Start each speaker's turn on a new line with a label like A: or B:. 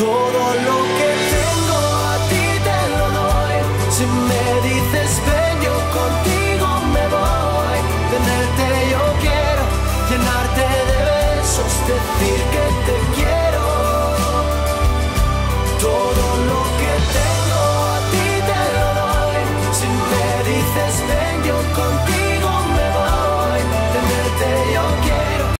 A: Todo lo que tengo a ti te lo doy. Si me dices ven, yo contigo me voy. Tenerte yo quiero, llenarte de besos, decir que te